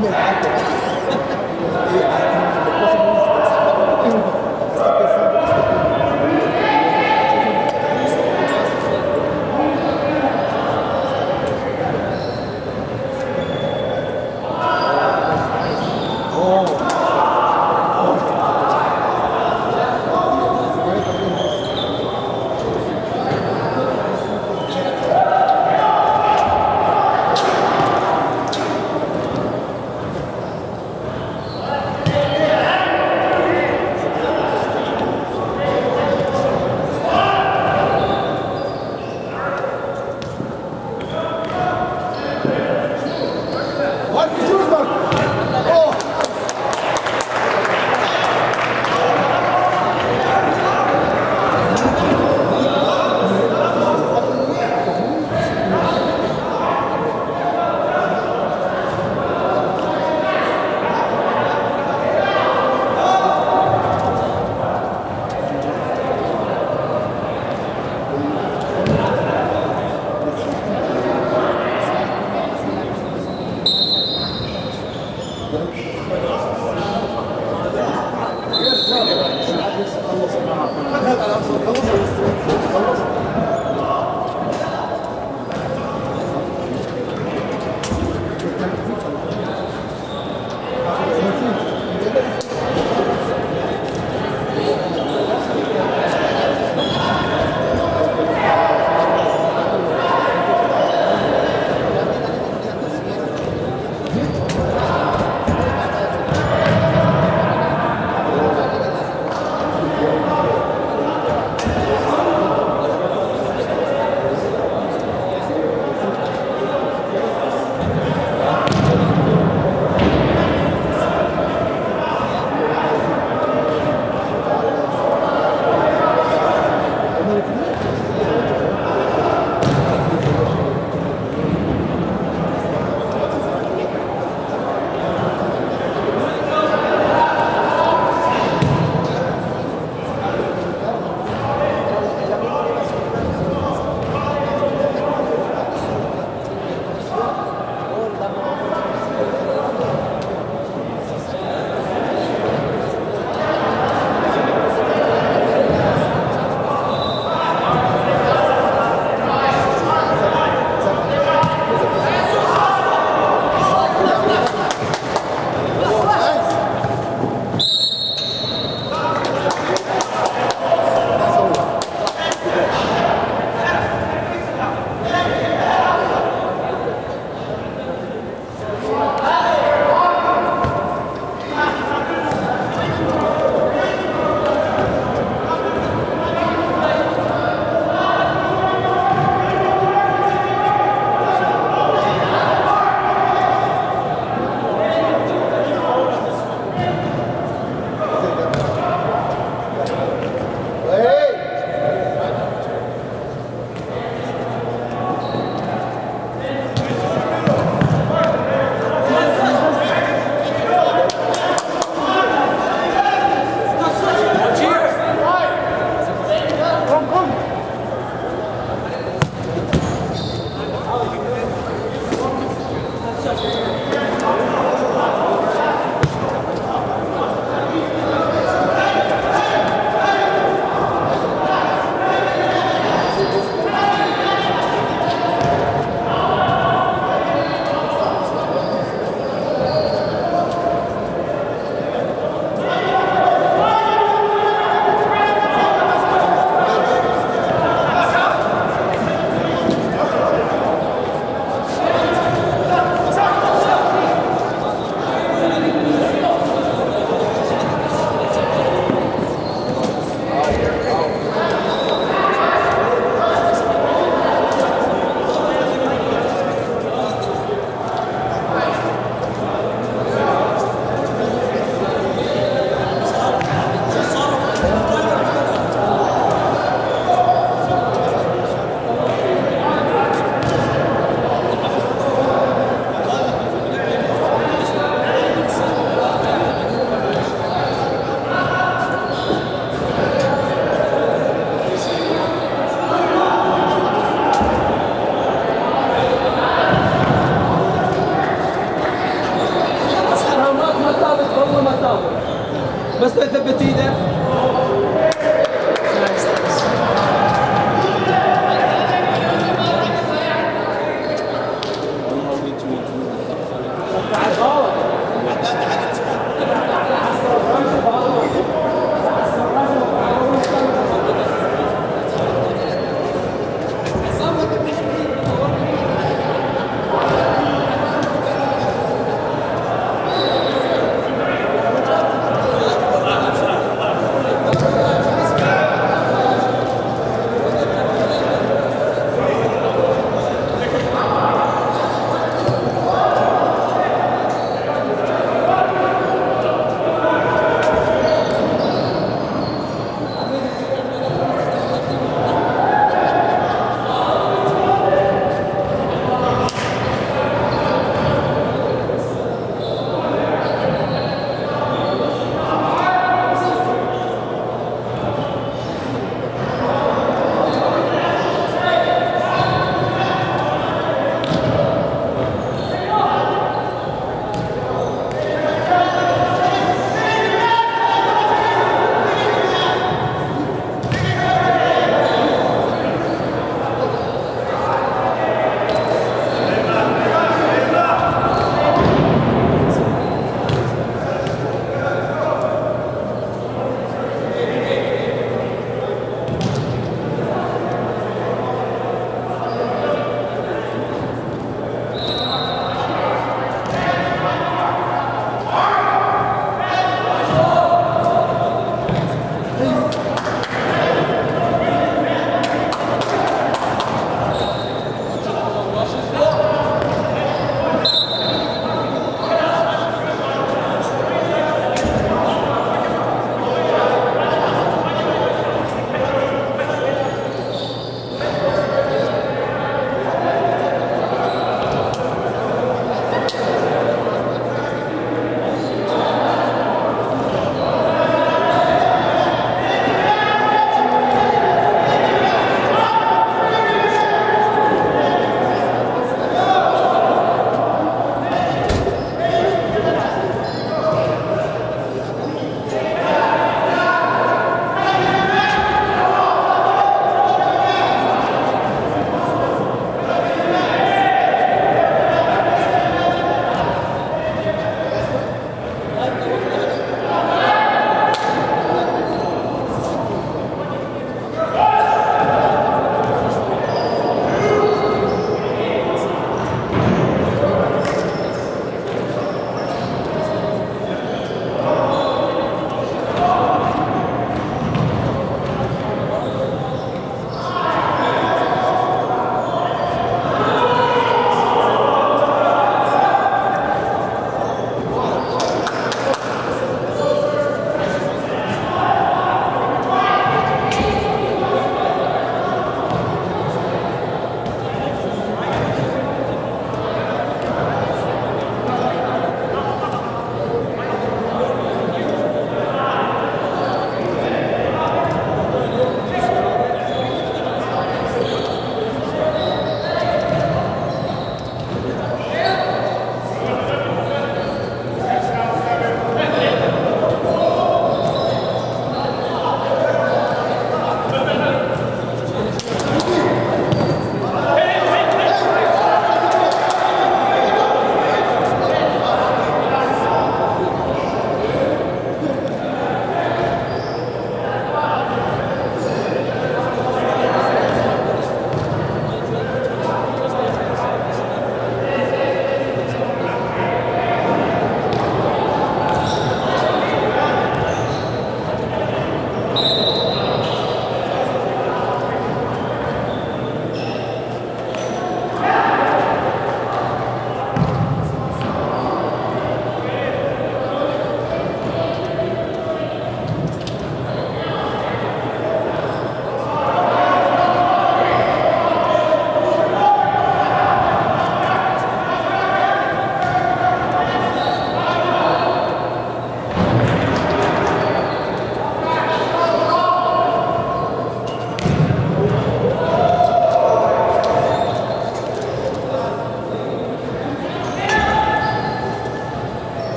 目があって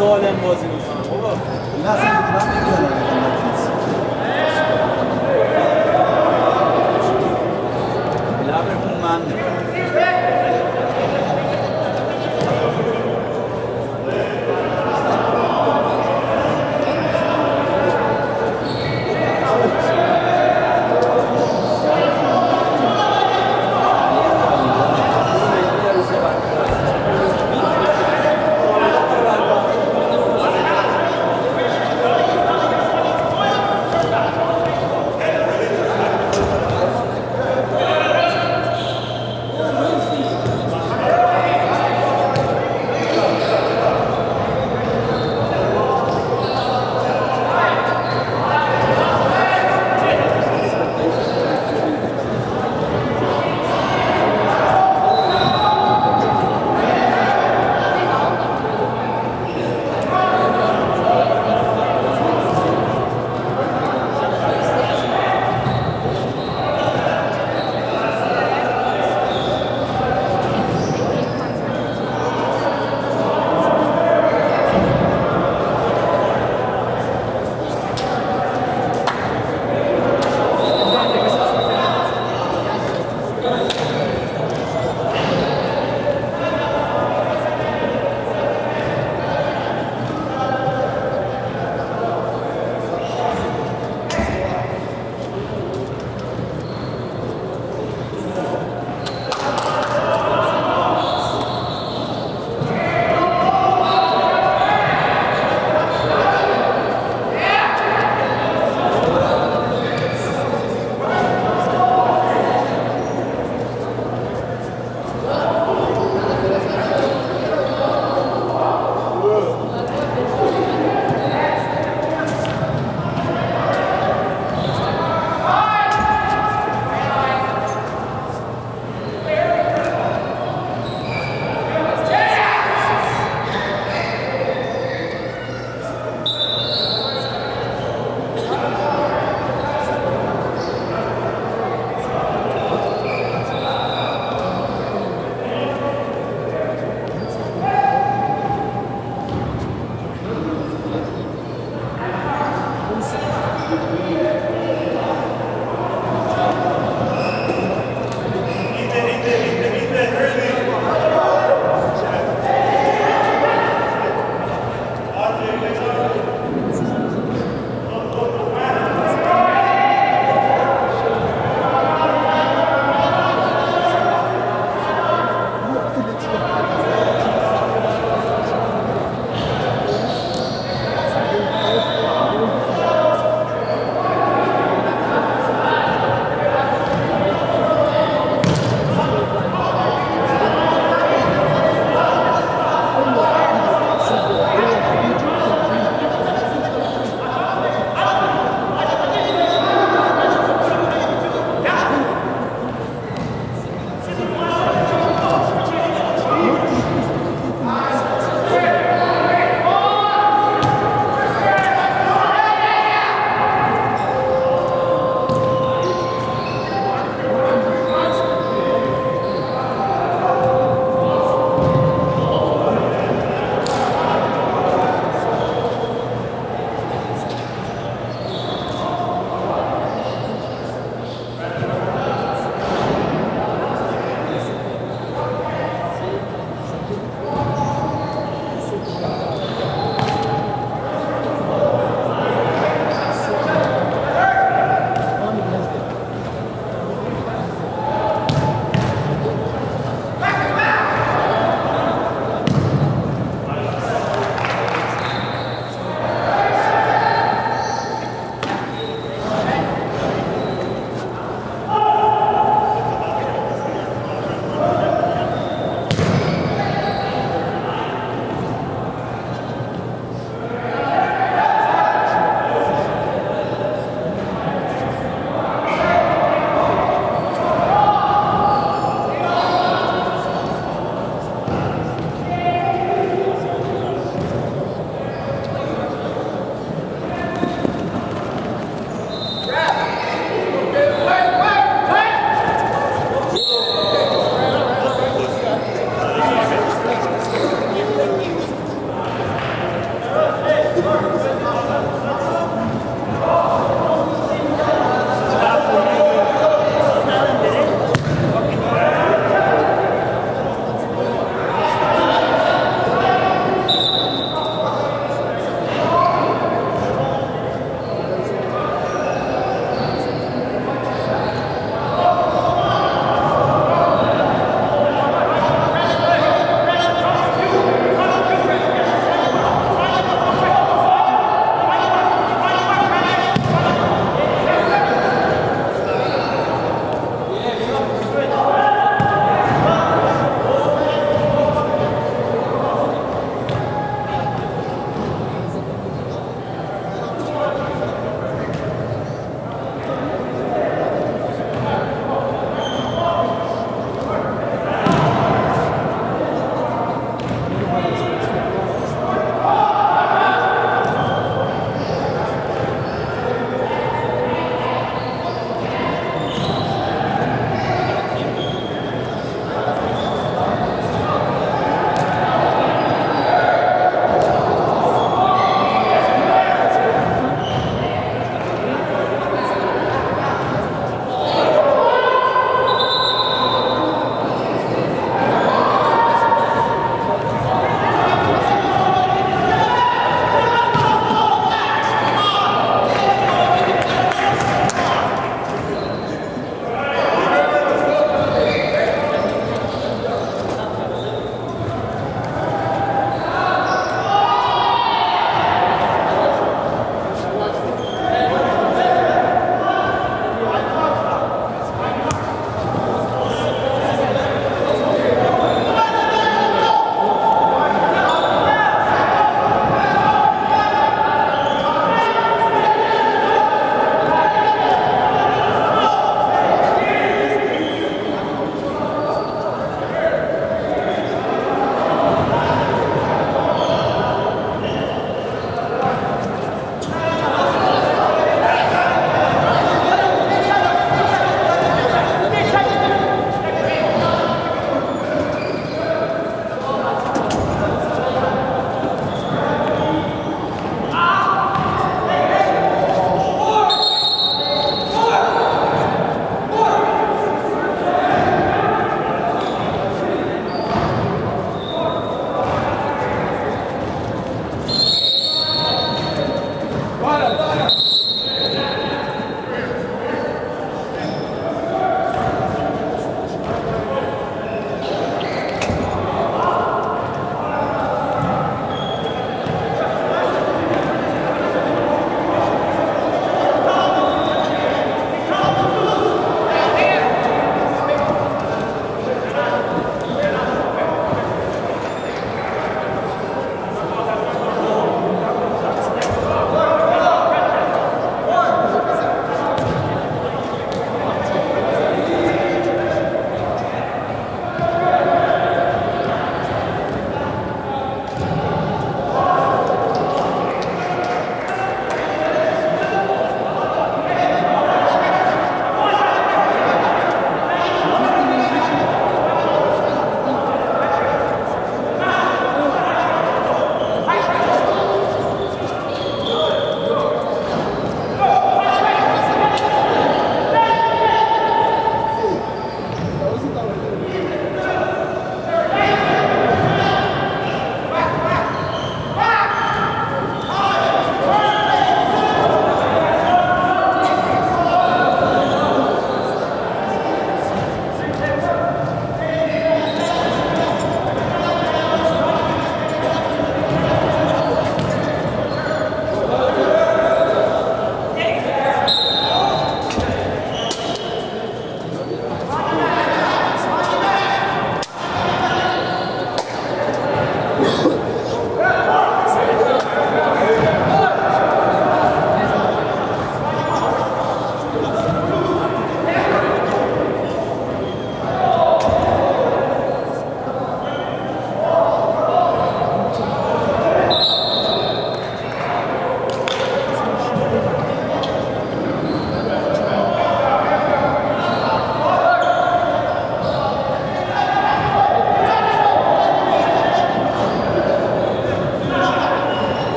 saw them was